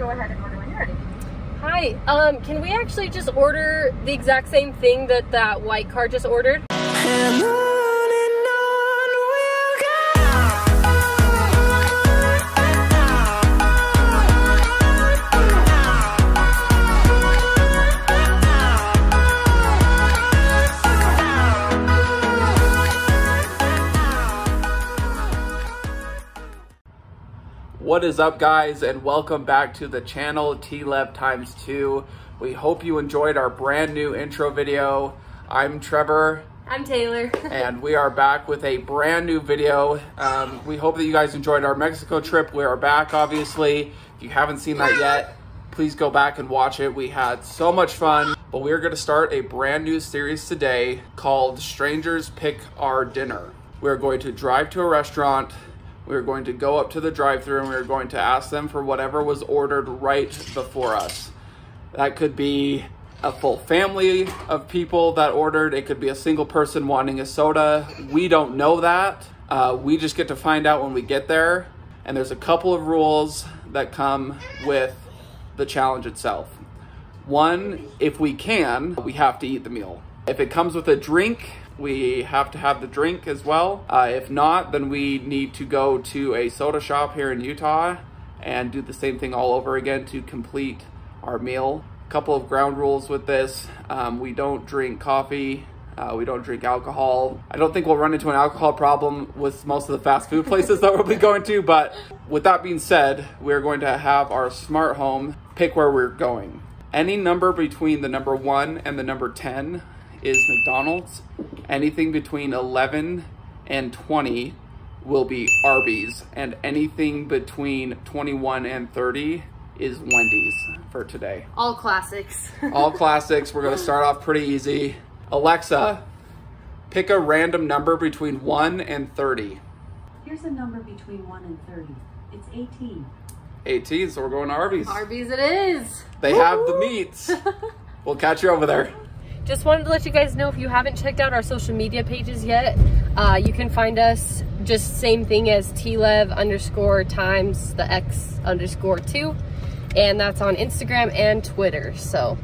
go ahead and order when you're ready. Hi, um, can we actually just order the exact same thing that that white car just ordered? And What is up, guys, and welcome back to the channel T-Lev times two. We hope you enjoyed our brand new intro video. I'm Trevor, I'm Taylor. and we are back with a brand new video. Um, we hope that you guys enjoyed our Mexico trip. We are back, obviously. If you haven't seen that yet, please go back and watch it. We had so much fun, but we are going to start a brand new series today called Strangers Pick Our Dinner. We're going to drive to a restaurant. We're going to go up to the drive through and we're going to ask them for whatever was ordered right before us. That could be a full family of people that ordered. It could be a single person wanting a soda. We don't know that. Uh, we just get to find out when we get there. And there's a couple of rules that come with the challenge itself. One, if we can, we have to eat the meal. If it comes with a drink, we have to have the drink as well. Uh, if not, then we need to go to a soda shop here in Utah and do the same thing all over again to complete our meal. couple of ground rules with this. Um, we don't drink coffee. Uh, we don't drink alcohol. I don't think we'll run into an alcohol problem with most of the fast food places that we'll be going to. But with that being said, we're going to have our smart home pick where we're going. Any number between the number one and the number 10 is McDonald's. Anything between 11 and 20 will be Arby's. And anything between 21 and 30 is Wendy's for today. All classics. All classics. We're going to start off pretty easy. Alexa, pick a random number between 1 and 30. Here's a number between 1 and 30. It's 18. 18, so we're going to Arby's. Arby's it is. They have the meats. We'll catch you over there. Just wanted to let you guys know if you haven't checked out our social media pages yet, uh, you can find us just same thing as tlev underscore times the x underscore two. And that's on Instagram and Twitter. So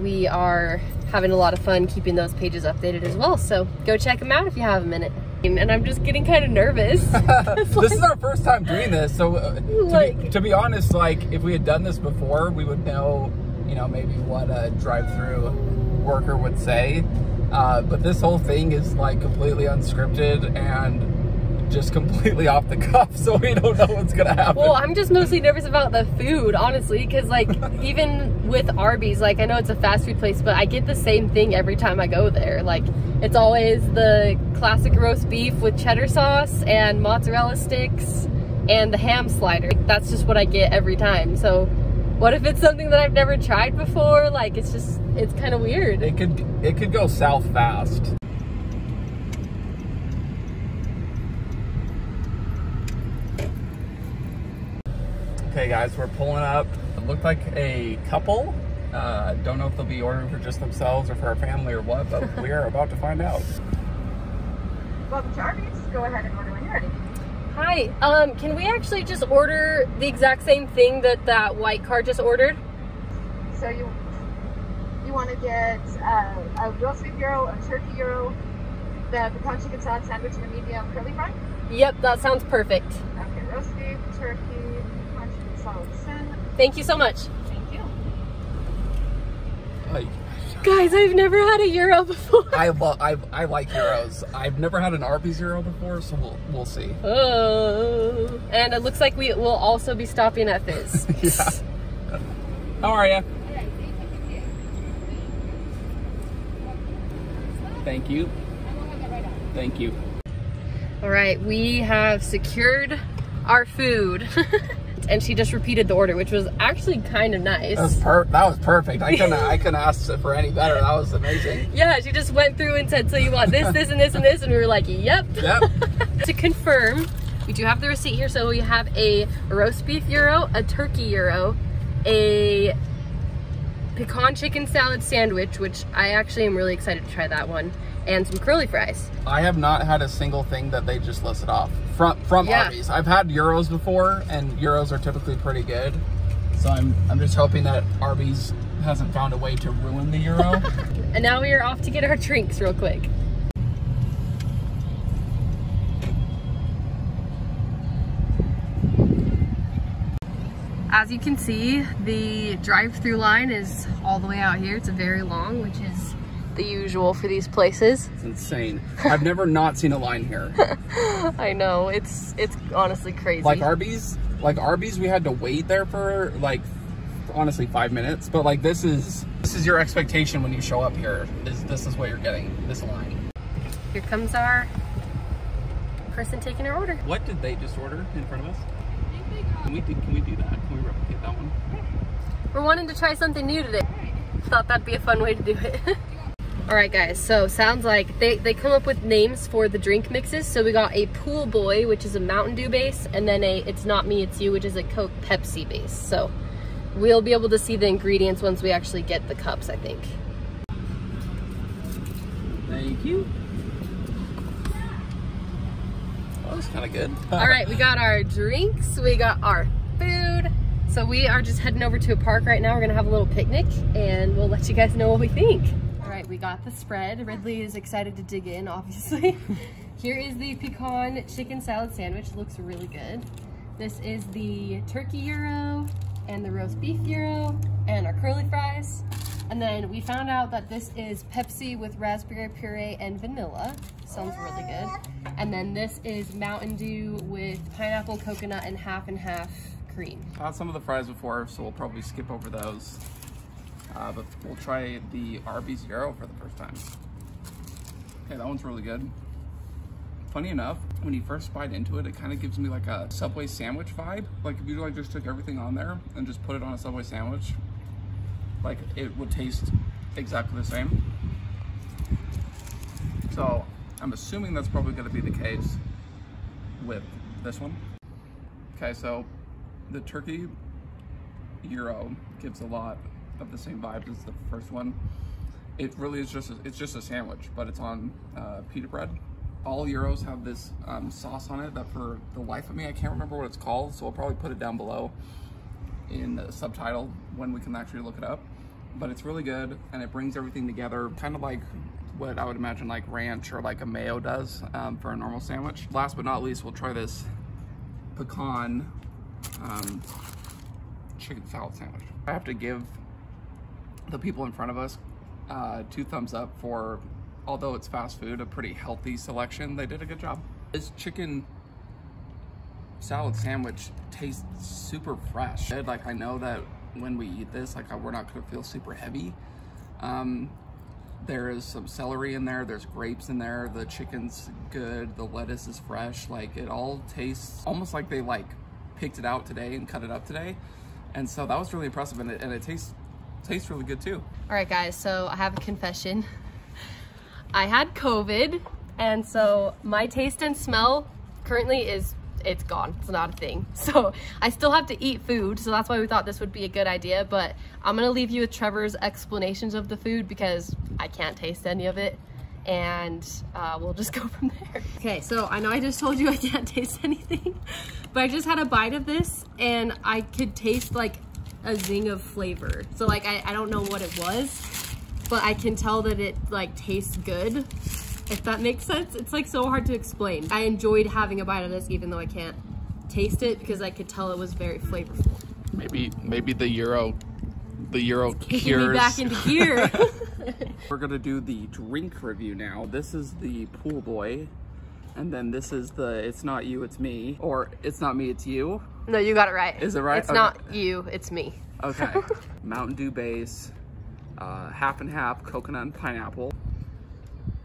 we are having a lot of fun keeping those pages updated as well. So go check them out if you have a minute. And I'm just getting kind of nervous. this is our first time doing this, so uh, to, be, to be honest, like if we had done this before, we would know, you know, maybe what a drive-through worker would say. Uh, but this whole thing is like completely unscripted and just completely off the cuff, so we don't know what's gonna happen. Well, I'm just mostly nervous about the food, honestly, because like even with Arby's, like I know it's a fast food place, but I get the same thing every time I go there. Like it's always the classic roast beef with cheddar sauce and mozzarella sticks and the ham slider. That's just what I get every time. So what if it's something that I've never tried before? Like it's just it's kind of weird. it could it could go south fast. Okay, guys, we're pulling up. It looked like a couple. Uh, don't know if they'll be ordering for just themselves or for a family or what, but we are about to find out. Welcome to Arby's. Go ahead and order when you're ready. Hi, um, can we actually just order the exact same thing that that white car just ordered? So you you want to get uh, a roast beef gyro, a turkey gyro, the pecan chicken salad sandwich, and a medium curly fry. Yep, that sounds perfect. Okay, roast beef, turkey, pecan chicken salad sandwich. Thank you so much. Thank you. Like, Guys, I've never had a gyro before. I love I, I like gyros. I've never had an Arby's hero before, so we'll we'll see. Oh. And it looks like we will also be stopping at Fizz. yeah. How are you? Thank you. Thank you. All right, we have secured our food. and she just repeated the order, which was actually kind of nice. That was per that was perfect. I couldn't I couldn't ask for any better. That was amazing. yeah, she just went through and said, so you want this, this, and this, and this? And we were like, yep. Yep. to confirm, we do have the receipt here. So we have a roast beef gyro, a turkey gyro, a pecan chicken salad sandwich, which I actually am really excited to try that one, and some curly fries. I have not had a single thing that they just listed off from from Yeah. Arby's. I've had gyros before, and gyros are typically pretty good. So I'm I'm just hoping that Arby's hasn't found a way to ruin the gyro. And now we are off to get our drinks real quick. As you can see, the drive-through line is all the way out here. It's very long, which is the usual for these places. it's insane. I've never not seen a line here. I know, it's it's honestly crazy. Like Arby's, like Arby's, we had to wait there for like honestly five minutes. But like this is this is your expectation when you show up here. Is this is what you're getting? This line. Here comes our person taking our order. What did they just order in front of us? Can we do, can we do that? Can we replicate that one? We're wanting to try something new today. Thought that'd be a fun way to do it. All right, guys, so sounds like they, they come up with names for the drink mixes. So we got a Pool Boy, which is a Mountain Dew base, and then a It's Not Me, It's You, which is a Coke Pepsi base. So we'll be able to see the ingredients once we actually get the cups, I think. Thank you. That was kind of good. All right, we got our drinks, we got our food. So we are just heading over to a park right now. We're gonna have a little picnic and we'll let you guys know what we think. All right, we got the spread. Ridley is excited to dig in, obviously. Here is the pecan chicken salad sandwich. Looks really good. This is the turkey gyro and the roast beef gyro and our curly fries. And then we found out that this is Pepsi with raspberry puree and vanilla. Sounds really good. And then this is Mountain Dew with pineapple, coconut, and half and half cream. I had some of the fries before, so we'll probably skip over those. Uh, but we'll try the Arby's Gyro for the first time. Okay, that one's really good. Funny enough, when you first bite into it, it kind of gives me like a Subway sandwich vibe. Like if you like just took everything on there and just put it on a Subway sandwich, like it would taste exactly the same. So I'm assuming that's probably going to be the case with this one. Okay, so the turkey gyro gives a lot of the same vibes as the first one. It really is just a, it's just a sandwich, but it's on uh, pita bread. All gyros have this um, sauce on it that for the life of me I can't remember what it's called, so I'll probably put it down below in the subtitle when we can actually look it up. But it's really good and it brings everything together, kind of like what I would imagine like ranch or like a mayo does um, for a normal sandwich. Last but not least, we'll try this pecan um, chicken salad sandwich. I have to give the people in front of us uh, two thumbs up for, although it's fast food, a pretty healthy selection. They did a good job. This chicken salad sandwich tastes super fresh. Like I know that when we eat this, like we're not gonna feel super heavy. Um, there is some celery in there, there's grapes in there, the chicken's good, the lettuce is fresh. Like it all tastes almost like they like picked it out today and cut it up today. And so that was really impressive and it, and it tastes tastes really good too. All right, guys, so I have a confession. I had COVID, and so my taste and smell currently is it's gone. It's not a thing. So I still have to eat food, so that's why we thought this would be a good idea. But I'm gonna leave you with Trevor's explanations of the food because I can't taste any of it. And uh, we'll just go from there. Okay, so I know I just told you I can't taste anything, but I just had a bite of this and I could taste like a zing of flavor. So like I, I don't know what it was, but I can tell that it like tastes good. If that makes sense. It's like so hard to explain. I enjoyed having a bite of this even though I can't taste it because I could tell it was very flavorful. Maybe maybe the gyro the gyro Kicking me back into gear. We're gonna do the drink review now. This is the pool boy. And then this is the it's not you, it's me. Or it's not me, it's you. no, you got it right. Is it right? It's Okay. not you, it's me. Okay. Mountain Dew base, uh, half and half, coconut and pineapple.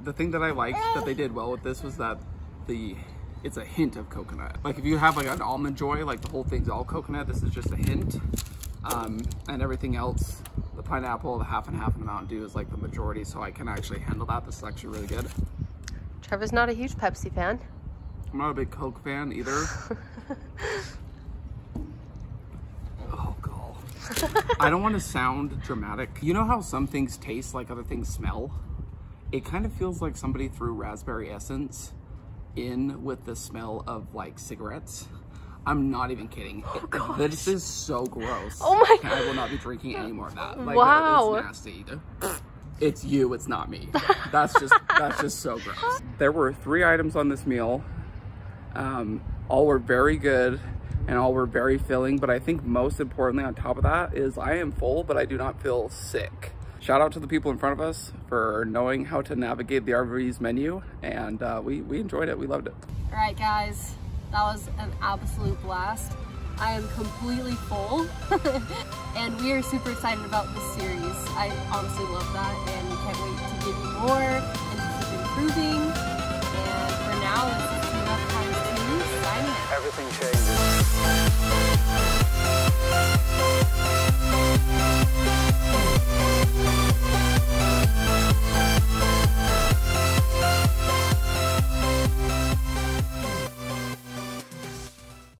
The thing that I liked that they did well with this was that the it's a hint of coconut. Like if you have like an almond joy, like the whole thing's all coconut, this is just a hint. Um, and everything else, the pineapple, the half and half, and the Mountain Dew is like the majority, so I can actually handle that. This is actually really good. Trevor's not a huge Pepsi fan. I'm not a big Coke fan either. oh, God. I don't want to sound dramatic. You know how some things taste like other things smell? It kind of feels like somebody threw raspberry essence in with the smell of like cigarettes. I'm not even kidding. It- this is so gross. Oh my- god. I will not be drinking any more of that. Like, Wow. It's nasty. It's you, it's not me. That's just that's just so gross. There were three items on this meal. Um, all were very good and all were very filling, but I think most importantly on top of that is I am full, but I do not feel sick. Shout out to the people in front of us for knowing how to navigate the Arby's menu, and uh, we, we enjoyed it. We loved it. All right, guys, that was an absolute blast. I am completely full, and we are super excited about this series. I honestly love that, and can't wait to give you more